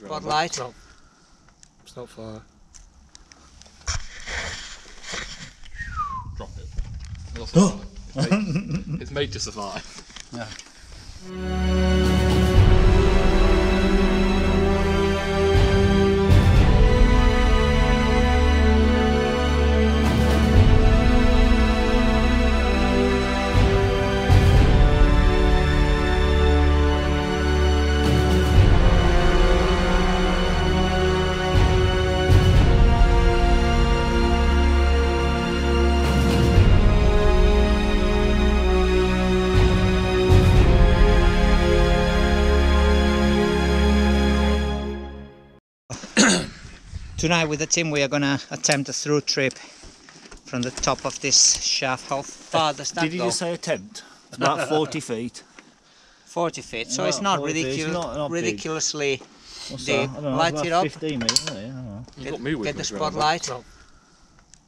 the spotlight. It's not, it's not far. Drop it. It'll. It's, made, it's made to survive. Tonight with the team we are gonna attempt a through trip from the top of this shaft. How far does that Did you go? just say attempt? It's about 40 feet. 40 feet. So No, it's not 40 it's not- not ridiculously What's deep. that? I don't know, Light about it up. 15 metres, isn't it? I don't know. Get- got me with get the remember. spotlight. It's not,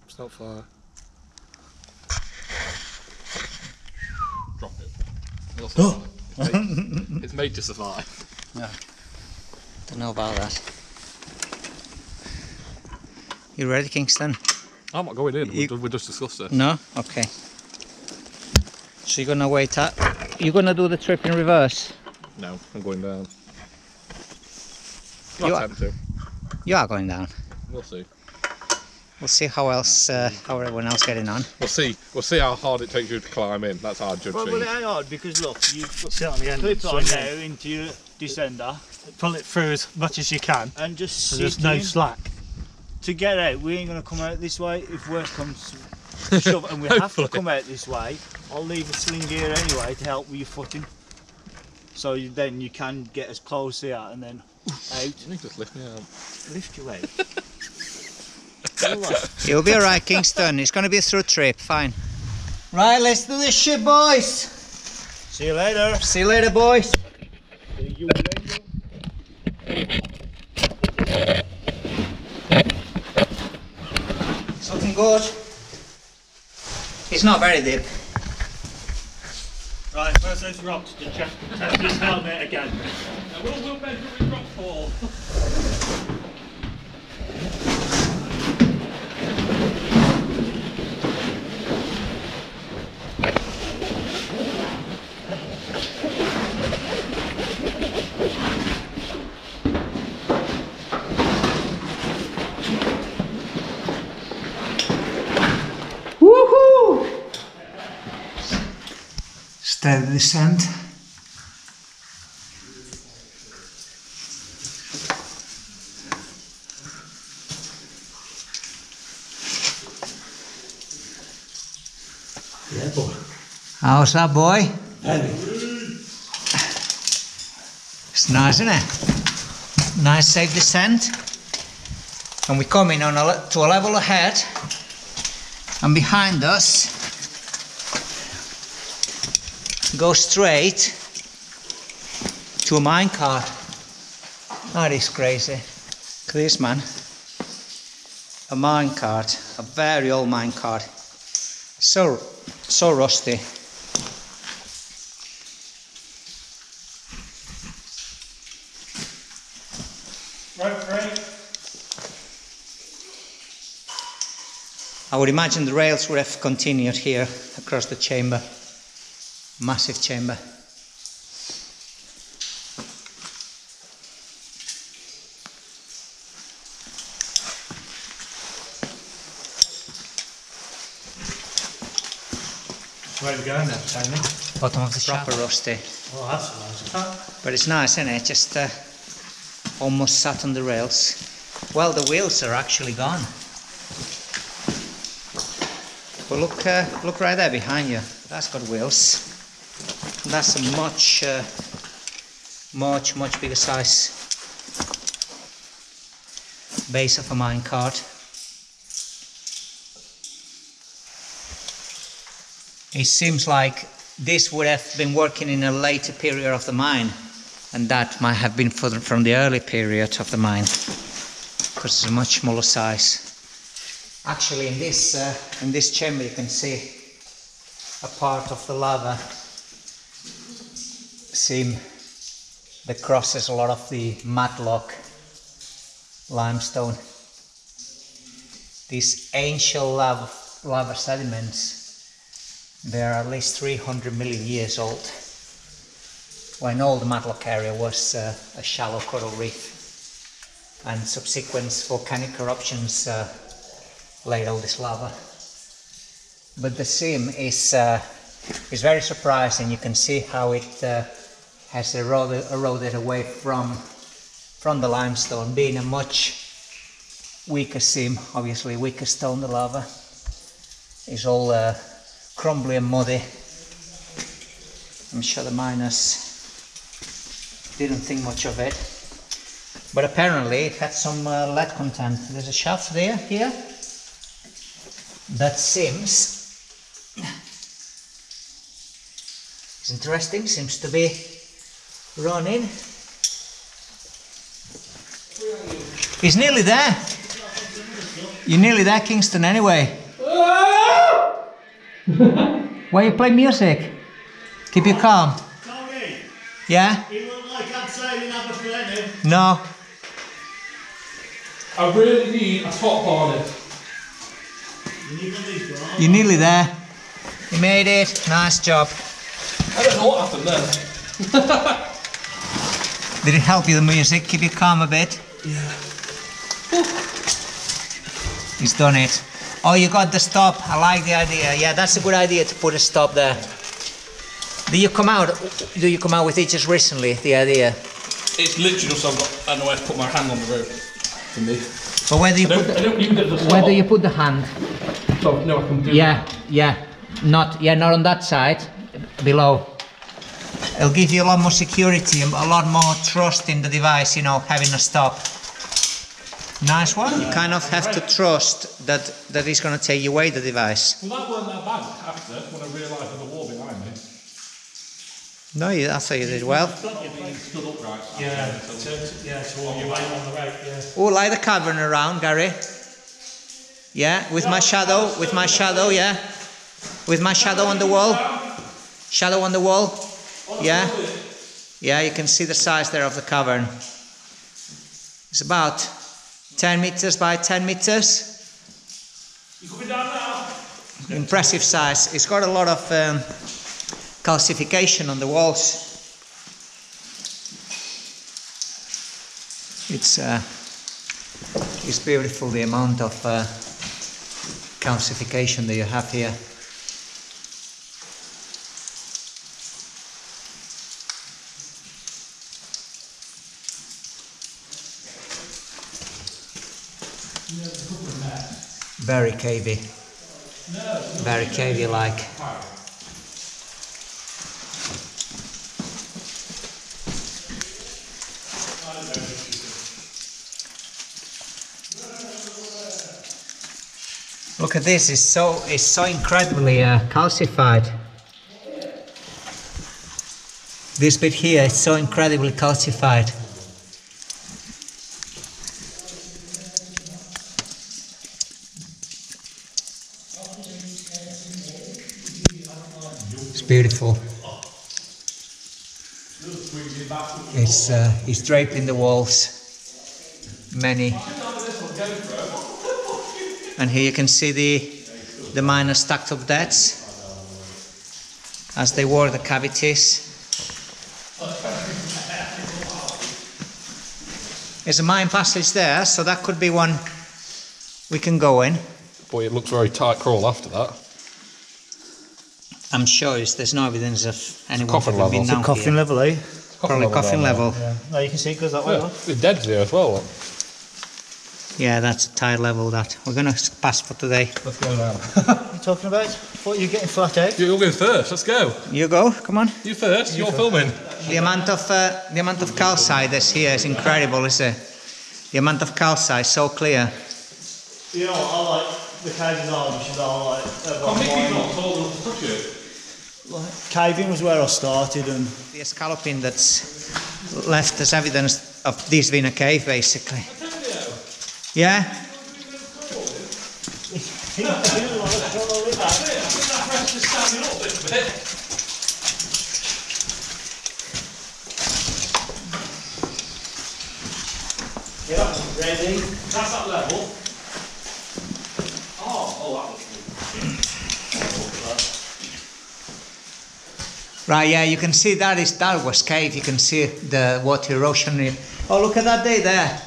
it's not far. Drop it. It's made, it's made to survive. Don't know about that. You ready, Kingston? I'm not going in. We, You- ju- we just discussed this. No? Okay. So you're gonna wait up. You're gonna do the trip in reverse. No, I'm going down. You are- to. You are going down. We'll see. We'll see how else, uh, how everyone else getting on. We'll see. We'll see how hard it takes you to climb in. That's our judging. Well, well, it ain't hard because look, you Sit on the end. clip so on now into your descender Pull it through as much as you can. and just So there's no in. slack. To get out, we ain't going to come out this way. If worse comes to shove and we have to come out this way, I'll leave a sling here anyway to help with your footing. So you, then you can get as close here and then out. You need to lift me out. Lift you out. You'll be alright, Kingston. It's gonna be a through trip. Fine. Right, let's do this shit, boys. See you later. See you later, boys. See you later. It's looking good. It's not very deep. Right, first those rocks to check test this helmet again. We'll, we'll measure with drop fall. Steady descent. How's that, boy? It's nice, isn't it? Nice safe descent. And we're coming on a, to a level ahead and behind us go straight to a minecart. That is crazy. Look at this man. A minecart, a very old minecart. So so rusty. Rope three. I would imagine the rails would have continued here across the chamber. Massive chamber. Where are we going now, Tony? Bottom of the Proper rusty. Oh, that's nice. But it's nice, isn't it? Just uh, almost sat on the rails. Well, the wheels are actually gone. But look, uh, look right there behind you. That's got wheels. That's a much, uh, much, much bigger size base of a minecart. It seems like this would have been working in a later period of the mine, and that might have been from the early period of the mine, because it's a much smaller size. Actually, in this uh, in this chamber, you can see a part of the lava seam that crosses a lot of the matlock limestone. These ancient lava, lava sediments, they are at least 300 million years old. When all the Matlock area was uh, a shallow coral reef, and subsequent volcanic eruptions uh, laid all this lava. But the seam is uh, is very surprising. You can see how it uh, has eroded, eroded away from from the limestone, being a much weaker seam, obviously weaker stone. The lava is all uh, crumbly and muddy. I'm sure the miners didn't think much of it, but apparently it had some uh, lead content. There's a shaft there, here. That seems it's interesting. Seems to be running. He's nearly there. You're nearly there, Kingston. Anyway. Why you play music? Keep you calm. Yeah. you look like I'm sailing Aberfreni. No. I really need a top harness. You need to leave, bro. You're nearly there. You made it. Nice job. I don't know what happened then. Did it help you, the music? Keep you calm a bit? Yeah. He's done it. Oh, you got the stop. I like the idea. Yeah, that's a good idea to put a stop there. Do you come out? Do you come out with it just recently? The idea. It's literally just I've got, I don't know where to put my hand on the rope. For me. But where do you I put don't, I the, don't even the stop. where do you put the hand? So, no, I can do Yeah, yeah. Not yeah, not on that side. Below. It'll give you a lot more security and a lot more trust in the device. You know, having a stop. Nice one. You kind of have to trust that that that is going to take away the device. Well, that weren't that bad after when I realised there was a wall behind me. No, you, I thought you did well. Being stood upright. Yeah, to, yeah, to warm you weight on the rope, yeah. Oh, like the cavern around, Gary. Yeah, with my shadow, with my shadow, yeah. With my shadow on the wall. Shadow on the wall. Yeah. Yeah, you can see the size there of the cavern. It's about 10 meters by 10 meters. Impressive size. It's got a lot of um, calcification on the walls. It's uh, it's beautiful the amount of uh, calcification that you have here. Very cavey. Very cavey like. Look at this, it's so it's so incredibly uh, calcified. This bit here is so incredibly calcified. Beautiful. It's uh, it's draped in the walls. Many. And here you can see the the miners stacked up deads as they wore the cavities. There's a mine passage there, so that could be one we can go in. Boy, it looks very tight crawl after that. I'm sure it's- there's no evidence of anyone coffin having been level. down Coffin here. level, eh? Probably coffin level. Yeah. No, you can see it goes that way. Yeah, look. the dead's here as well. Look. Yeah, that's a tide level. That we're gonna pass for today. Let's go now. What are you talking about? What, you getting flat out? You'll go first. Let's go. You go, come on. You first. You're filming. The amount of uh, the amount of calcite that's here is incredible, is it? The amount of calcite so clear. You know, I like the caving arm, which is all like, How many people not tall enough to touch it? Caving was where I started and The escalloping that's left as evidence of this being a cave, basically. Yeah. Yeah, ready? That's that level. Oh, oh, that looks Right, yeah, you can see that is Dalwas Cave. You can see the water erosion. in- Oh, look at that day there.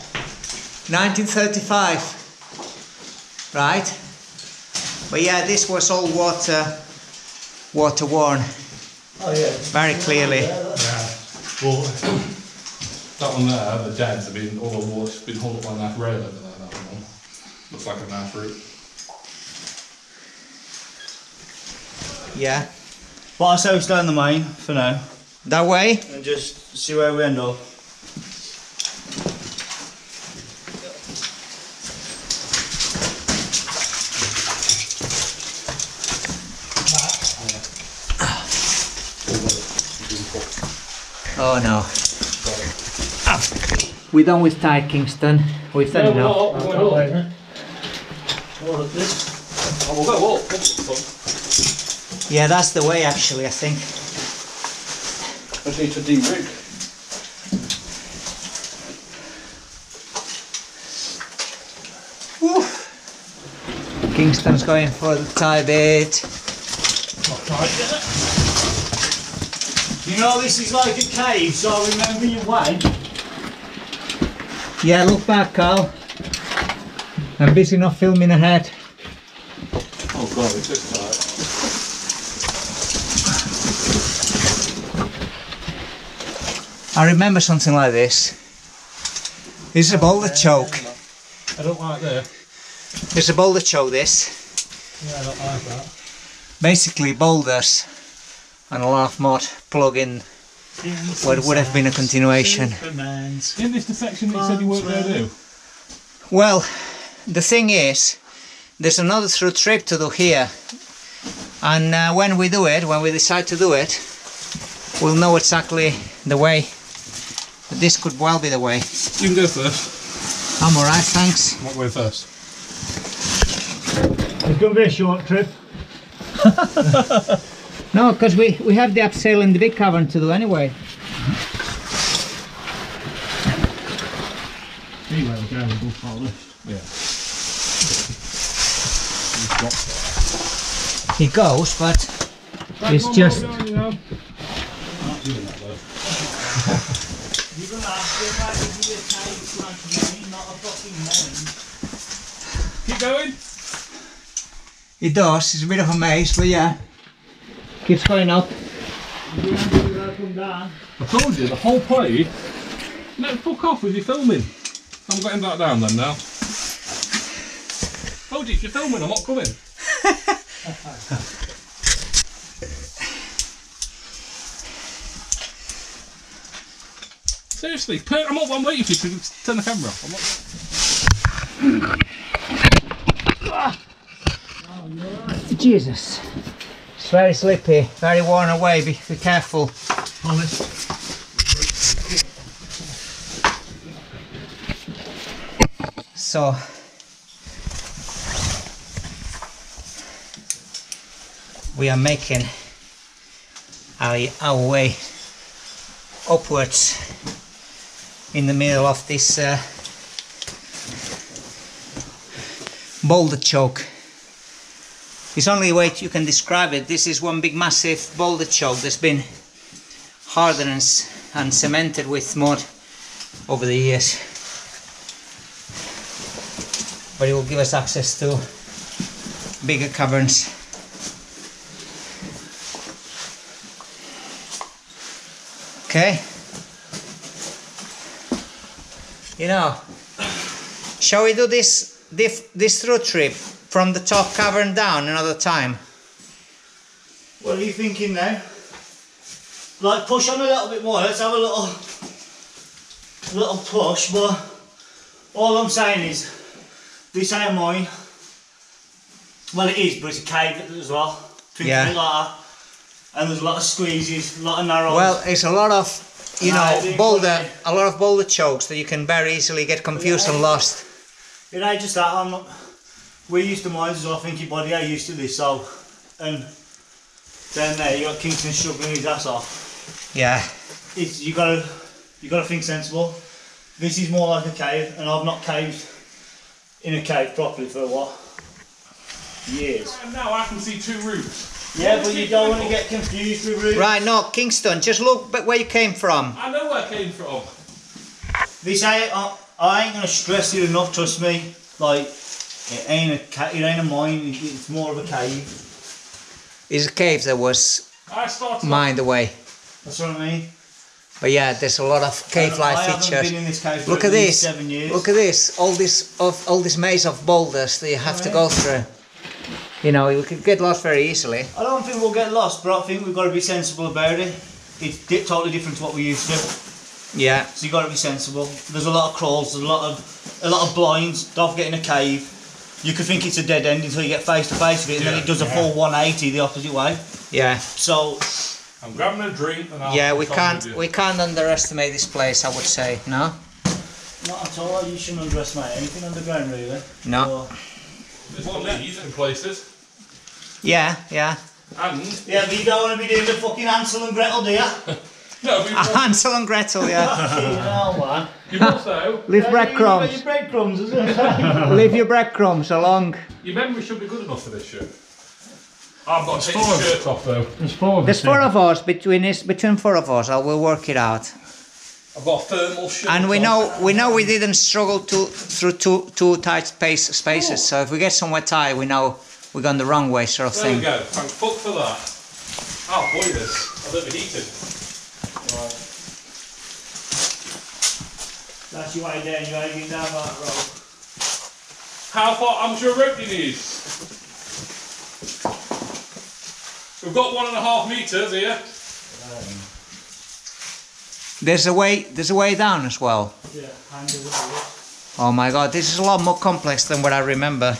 1935. Right? But yeah, this was all water, water worn Oh yeah. very clearly. Yeah. Well, that one there, the dents have been, all the water's been hauled up by that rail over there, that one. Looks like a knife route. Yeah. But I say we stay on the main for now That way? and just see where we end up. Oh no. We're done with Ty Kingston. We've done enough. Oh, we'll go up. All of this. Oh, we'll go up. That's fun. Yeah, that's the way actually, I think. I need to de-rig. Kingston's going for the tie bit. You know this is like a cave, so remember your way. Yeah, look back, Carl. I'm busy not filming ahead. Oh god, it's this tight. I remember something like this. This is a boulder choke. I don't like. This is a boulder choke, this. Yeah, I don't like that. Basically boulders and a laugh mud plug in what would have been a continuation. In this section that said you weren't going to do? Well, the thing is, there's another through trip to do here. And uh, when we do it, when we decide to do it, we'll know exactly the way. This could well be the way. You can go first. I'm alright, thanks. What way first? It's gonna be a short trip. No, because we, we have the abseil and the big cavern to do anyway. Anyway, we're going to go for this. Yeah. He goes, but it's just. You're gonna have to like, a cave like me, not a fucking man. Keep going. He does, it's a bit of a maze, but yeah. Keeps going up. You're gonna come down. I told you, the whole play. No, fuck off with your filming. I'm getting back down then now. Told you, if you're filming, I'm not coming. Seriously, put, I'm, not, I'm waiting for you to turn the camera off. I'm not, Jesus. It's very slippy, very worn away, be, be careful. So. We are making our, our way upwards in the middle of this uh, boulder choke. It's only way you can describe it. This is one big massive boulder choke that's been hardened and, and cemented with mud over the years. But it will give us access to bigger caverns. Okay. You know, shall we do this this, this through trip from the top cavern down another time? What are you thinking now? Like push on a little bit more. Let's have a little, little push. But all I'm saying is, this ain't mine. Well, it is, but it's a cave as well. Think Yeah. like. And there's a lot of squeezes, a lot of narrows. Well, it's a lot of, you know, boulder, a lot of boulder chokes that you can very easily get confused and lost. It ain't just that. I'm not. We used to mines as well. I think your body are used to this. So, um, and then there you got Kingston struggling his ass off. Yeah, It's you gotta you gotta think sensible. This is more like a cave, and I've not caved in a cave properly for what? Years. And now I can see two routes. Yeah, but you don't want to get confused with routes. Right, no, Kingston, just look back where you came from. I know where I came from. This ain't, I, I ain't gonna stress you enough, trust me. Like, it ain't a ca- it ain't a mine, it's more of a cave. It's a cave that was I started. mined away. That's what I mean. But yeah, there's a lot of cave-like features. been in this cave for Look at at least this. seven years. Look at this. All this of all this maze of boulders that you have to go through. You know, we could get lost very easily. I don't think we'll get lost, but I think we've got to be sensible about it. It's di- totally different to what we used to. Yeah. So you've got to be sensible. There's a lot of crawls, there's a lot of a lot of blinds. Don't forget in a cave, you could think it's a dead end until you get face to face with it, and then it does a full 180 the opposite way. Yeah. So I'm grabbing a drink and I'll. Yeah, we can't we can't underestimate this place, I would say. No? not at all. You shouldn't underestimate anything underground, really. No. But- There's one of these in places. Yeah, yeah. And yeah, but you don't want to be doing the fucking Hansel and Gretel, do you? no, but uh, Hansel and Gretel, yeah. Fucking hell, man. you've also. Leave Your breadcrumbs. breadcrumbs, isn't it? Leave your breadcrumbs along. Your memory should be good enough for this shirt. I've got to take four the shirt off though. There's four of There's four of us between us between four of us. I will work it out. I've got a thermal shirt. And we on. know we know we didn't struggle to through two two tight space spaces. Oh. So if we get somewhere tight, we know we're going the wrong way, sort of There we thing. go. Thank fuck for that. Oh boy, this. I don't be heated. That's your idea. down, you're going down that road. How far? How much of a rope do you need? We've got one and a half meters here. Um, There's a way there's a way down as well. Yeah, hand over the Oh my god, this is a lot more complex than what I remember.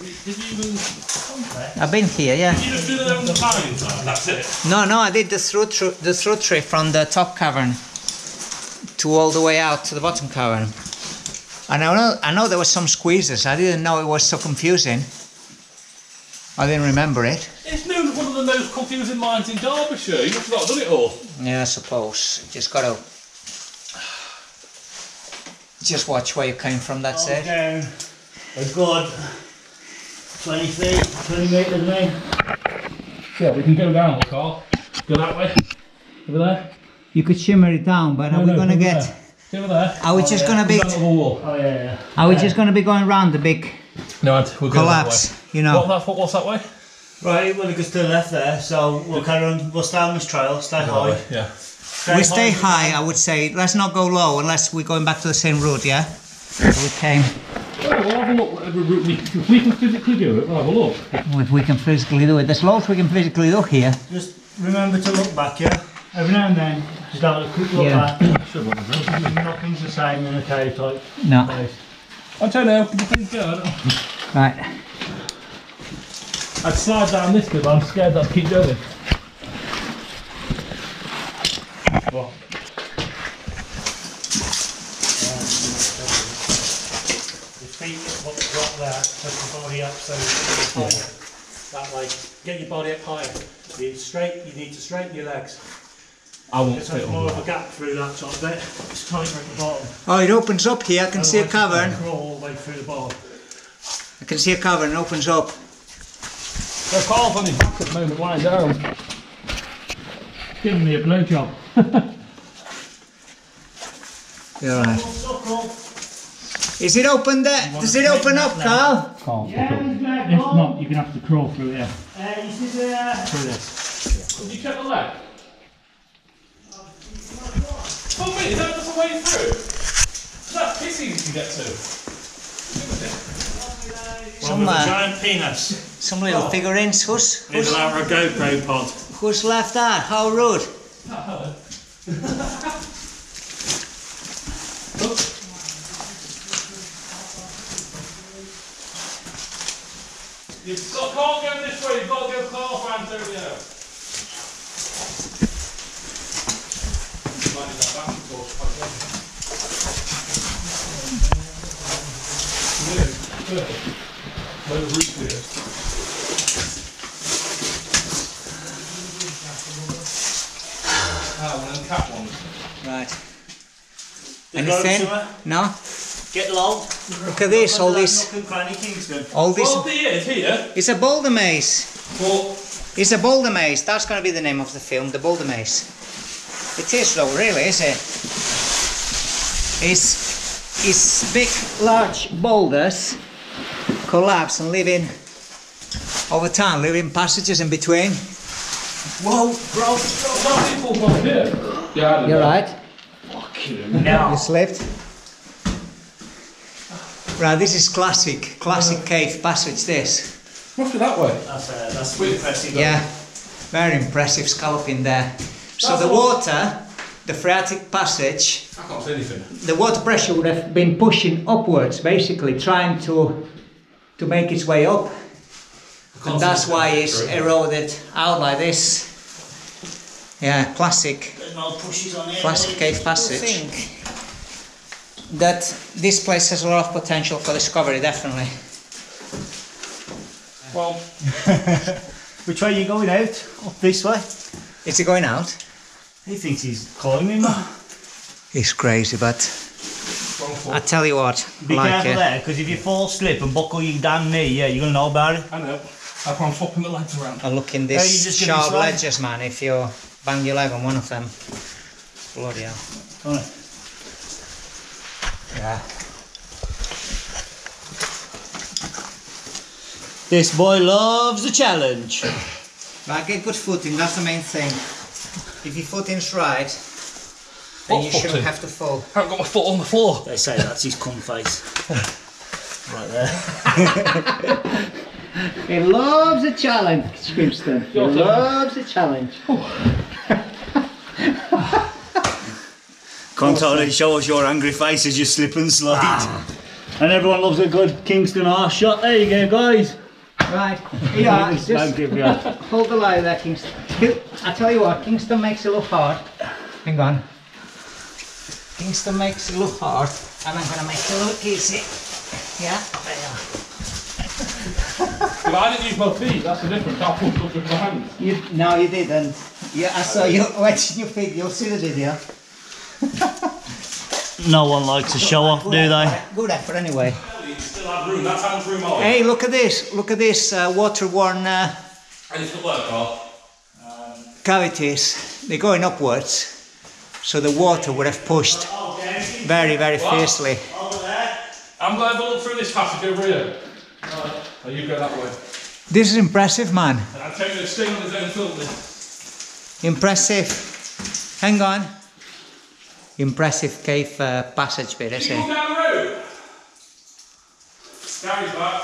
Did you even? I've been here, yeah. You just do the eleven times. That's it. No, no, I did the through the through tree from the top cavern to all the way out to the bottom cavern. And I know I know there was some squeezes. I didn't know it was so confusing. I didn't remember it. It's known as one of the most confusing mines in Derbyshire. You must have not done it all. Yeah, I suppose. Just gotta just watch where you came from. That's road. it. Down a good 20 feet, 20 metres, maybe. Yeah, we can go down, Carl. Go that way. Over there. You could shimmer it down, but are we no, gonna get? there. Over there. Are we oh, just gonna be? Down the wall. Oh, yeah, yeah. Are we just gonna be going round the big No, I'd- we'll go collapse? You That way. What, know. that's what, what's that way? Right, well, it goes to the left there, so we'll carry on, we'll stay on this trail, stay high. Yeah. We stay high. I would say. Let's not go low unless we're going back to the same route. Yeah. So we came. Oh, we'll have a look. whatever route we, if we can physically do it, we'll have a look. If we can physically do it, there's loads we can physically do here. Just remember to look back, yeah? Every now and then, just have a quick look Yeah. back. Sure, what we'll do. Nothing's the same in a cave type No. place. Antonio, can you please go? I Right. I'd slide down this bit, but I'm scared that I'd keep going. What? Your feet want to drop there, push your body up so it's higher. That way, get your body up higher. You straight, you need to straighten your legs. I won't Just fit have more of a gap through that top bit. It's tighter at the bottom. Oh, it opens up here. I can see a Otherwise you've cavern. Crawl all the way through the bottom. I can see a cavern. It opens up. So Carl's on his back at the moment, lying down. Giving me a blowjob. You're right. Is it open there? Does it open up, Carl? Carl, Yeah, there's black If not, you're going to have to crawl through here. Uh, you see the, Through this. Did you check the leg? Oh wait, is that just a way through? That's pissy you can get to. One with uh, a giant penis. Some little figurines. Who's Here's who's, our GoPro pod. who's left that? How rude. You've got, can't go this way, you've got to go Carl for Antonio. Might need that back, of course, quite well. Yeah, perfect. Where the roof is. Ah, one of them cat ones. Right. Anything? No? Get low. Look at this, all this, Nook and cranny Kingston. all this. It is. It's a boulder maze. But It's a boulder maze. That's going to be the name of the film, the boulder maze. It is though, really, is it? It's, it's big, large boulders collapse and live in, over time, live in passages in between. Whoa, bro. some people from here. Yeah, You're know. right. No. You slipped. Right, this is classic, classic cave passage. This, Must be that way. That's, uh, that's impressive. yeah, very impressive scalloping there. So the all- water, the phreatic passage, I can't see anything. the water pressure would have been pushing upwards, basically trying to to make its way up, and that's why it's eroded out like this. Yeah, classic, no pushes on here. classic cave passage. Think That this place has a lot of potential for discovery, definitely. Well, Which way are you going out? Up this way? Is he going out? He thinks he's climbing. He's crazy, but wrong foot. I tell you what, Be like careful it. there, because if you fall, slip and buckle your damn knee, yeah, you're gonna know about it. I know. That's why I'm swapping the legs around. And look in this just sharp ledges, man. If you bang your leg on one of them, bloody hell. Come on. Yeah. This boy loves a challenge. Right, get good footing. That's the main thing. If your footing's right, then you shouldn't have to fall. I haven't got my foot on the floor. They say that's his cum face. right there. He loves a challenge, Skrimston. He turn. loves a challenge. Can't only show us your angry face as you slip and slide. Ah. And everyone loves a good Kingston arse shot. There you go, guys. Right. Yeah, Just just smack it, yeah. hold the line there, Kingston. I tell you what, Kingston makes it look hard. Hang on. Kingston makes it look hard, and I'm gonna make it look easy. Yeah? There you are. But I didn't use my feet. That's the difference. I pulled up with my hands. You, no, you didn't. Yeah, I saw you watching your feet. You'll see the video. No one likes to show off, do they? Good effort, anyway. You still have room. That's how much room I have. Hey, look at this. Look at this uh, water-worn uh, And it's not work, Carl. cavities. They're going upwards, so the water would have pushed very, very fiercely. Over there. I'm going to have a look through this passage over here. Right. Oh, you go that way. This is impressive, man. And I'm taking a sting on his own filming. Impressive. Hang on. Impressive cave uh, passage bit, is Keep on it? down the road. Gary's back.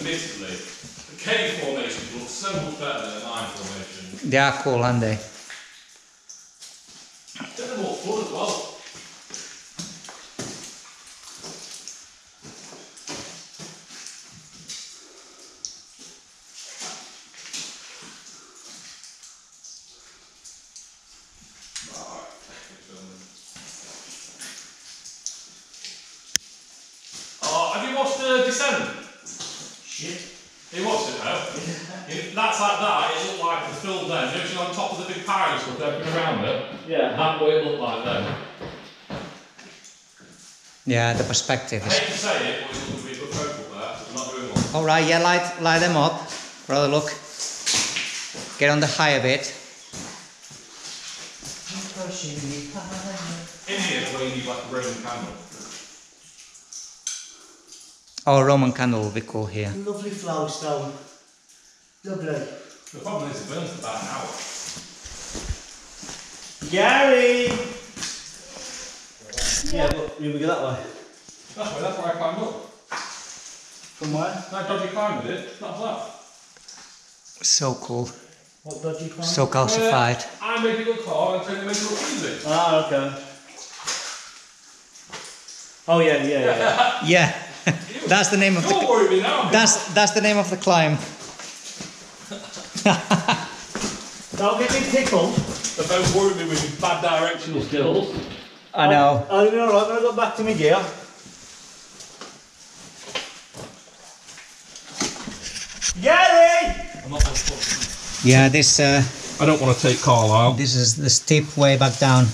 Admittedly, the cave formations look so much better than the mine formation. They are cool, aren't they? They're more fun as well. Oh, have you watched uh, Descent? Shit. You watched it though? If that's like that, it looked like the film then. You know, on top of the big pirate stuff they've been around it? Yeah. That what it looked like then. Yeah, the perspective I is. hate to say it, but it's going to be a good photo there. I'm not doing one. All right, yeah, light, light them up. Brother, look. Get on the high higher bit. In here, where you need like a Roman candle. Oh, Roman candle will be cool here. Lovely flowstone. Lovely. The problem is it burns for about an hour. Gary! Yeah, but you we go that way. That's why, that's why I climbed up. From where? No dodgy climb with it, not flat. So cool. What dodgy climb? So calcified. Uh, I'm making a car and trying to make it look easy. Ah, okay. Oh yeah, yeah, yeah. Yeah, that's the name of Don't the. worry me now. That's that's the name of the climb. Don't get me tickled. But don't worry me with your bad directional skills. I know. I'll be alright when I go back to my gear. Gary! I'm not going to Yeah, this uh, I don't want to take Carlisle. This is the steep way back down.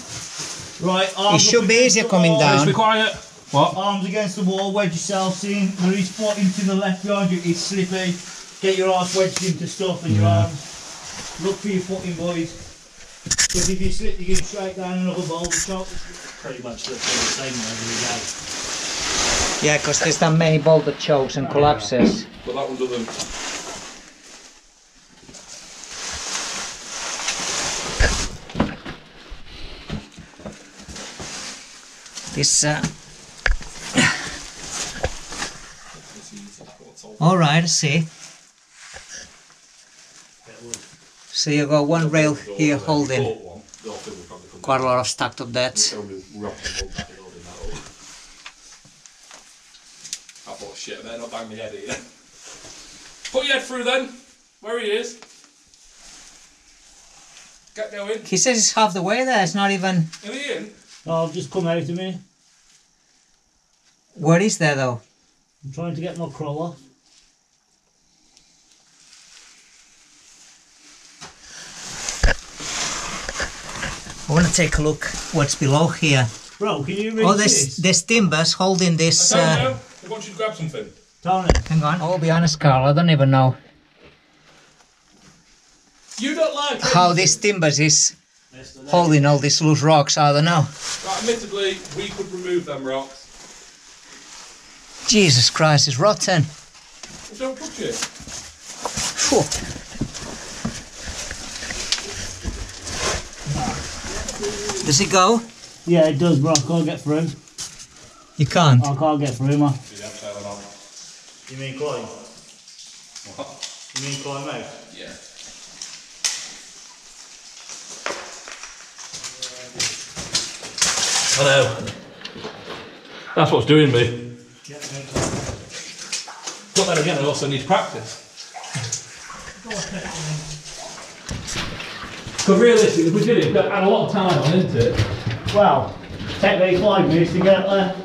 Right, It should be easier coming down. Please be quiet. What? Arms against the wall, wedge yourself in. There is footing to the left behind you, it's slippy. Get your arse wedged into stuff and your arms. Look for your footing, boys. Because if you slip, you get straight down another boulder choke. Pretty much the, the same every day. Yeah, because there's that many boulder chokes and collapses. But that one doesn't. This. Uh... All right, I see. So you've got one rail here holding quite a lot of stacked up deads. I thought, shit, I better not bang my head here. Put your head through then. Where he is. Get going. He says it's half the way there. It's not even. Are he in? Oh, I'll just come out of minute. Where is there though? I'm trying to get my crawl I want to take a look what's below here. Bro, can you read Oh, there's this? there's timbers holding this. I don't Uh, know. I want you to grab something. Tony, hang on. I'll be honest, Carl. I don't even know You don't like it. how this timbers is holding all these loose rocks. I don't know. Right, admittedly, we could remove them rocks. Jesus Christ, it's rotten. Well, don't touch it. Phew. Does it go? Yeah, it does, bro. I can't get through. You can't. I can't get through, man. Yeah, turn it on. You mean climb? What? You mean climb out? Yeah. I know. That's what's doing me. But then again, I also need practice. Because realistically, we did it, we'd add a lot of time on, isn't it? Well, take me five minutes to get there.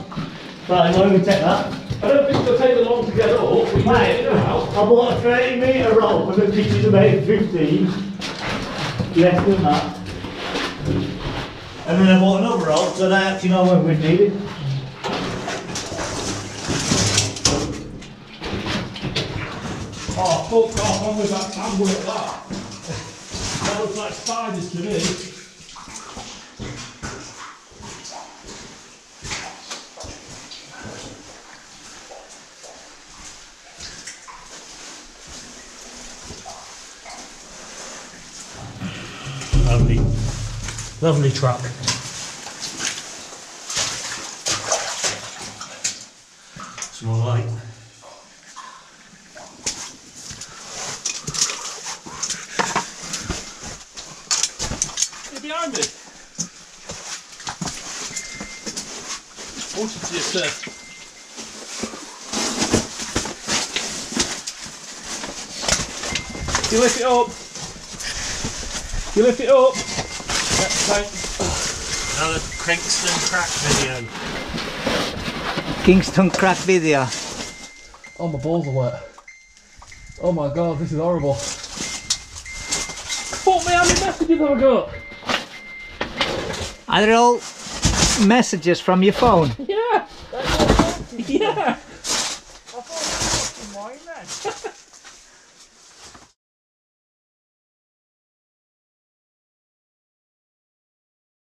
Well, it won't even take that. I don't think it'll take long to get up. We might get in and out. I bought a 30 metre rope and the pitch is about 15. Less than that. And then I bought another rope so I actually know when we need it. Oh, fuck off, I'm with that, I'm with that. That looks like spiders to me. Lovely, lovely truck. Small light. You're behind me. Wanted to yourself. You lift it up. You lift it up. Yeah, thanks. Another Crinkston crack video. Kingston crack video. Oh, my balls are wet. Oh my god, this is horrible. Fuck me, how many messages have I got? Are they all messages from your phone?